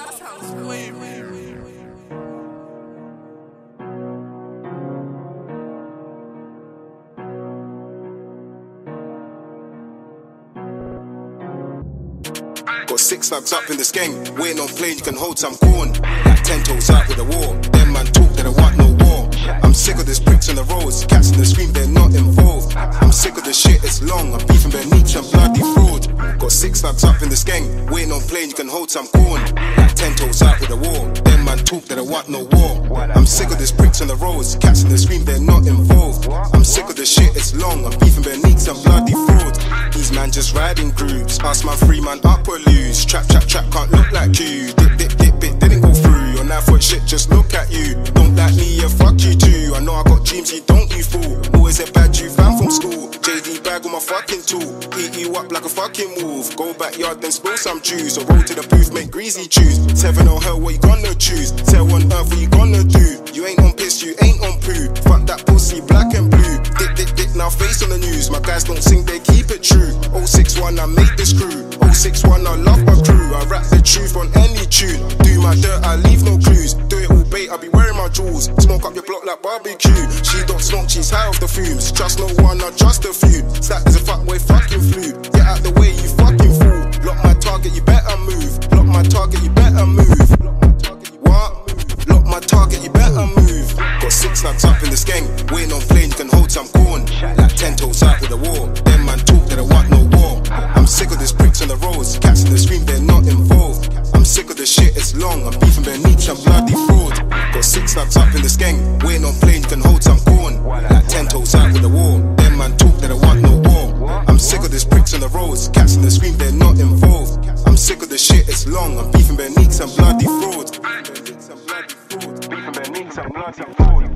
Got six slugs up in this game, Waiting on plane, you can hold some corn. Like ten toes out with the war. Them man talk that I want no war. I'm sick of this bricks on the roads. Cats in the screen, they're not involved. I'm sick of the shit, it's long. I'm beefing neat and bloody Got up in this gang. Waiting on plane, you can hold some corn. Like ten toes out with the war. Them man talk that I want no war. I'm sick of this bricks on the roads. Cats in the screen, they're not involved. I'm sick of the shit, it's long. I'm beefing bare and bloody fraud. These man just riding groups. Ask my free man up or lose. Trap, trap, trap, can't look like you. Dip, dip, dip, it didn't go through. Your knife foot shit, just look at you. Don't like me, yeah, fuck you too. I know I got dreams, you don't, you fool. Always a bad you fan from school. JD bag with my fucking tool. You up like a fucking wolf. Go backyard, then spill some juice. Or roll to the booth, make greasy juice. Seven on her, what you gonna choose? Tell on earth, what you gonna do? You ain't on piss, you ain't on poo. Fuck that pussy, black and blue. Dick, dick, dick, now face on the news. My guys don't sing, they keep it true. 061, I make this crew. 061, I love my crew. I rap the truth on any tune. Do my dirt, I leave no clues. Do it all bait, I be wearing my jewels. Smoke up your block like barbecue. She don't smoke, she's high off the fumes. Trust no one, I trust a few. Stack is a fuckway fucking you move. Got six slugs up in this gang. Waiting on you can hold some corn. Like ten toes out with a war. Them man talk that I want no war. I'm sick of this bricks on the roads. Cats in the screen, they're not involved. I'm sick of the shit, it's long. I'm beefing bare neat and bloody fraud. Got six slugs up in this gang. Waiting on you can hold some corn. Like ten toes out with a war. Them man talk that I want no war. I'm sick of this bricks on the roads. Cats in the screen, they're not involved. I'm sick of the shit, it's long. I'm beefing bare neat and bloody fraud. Beefing bare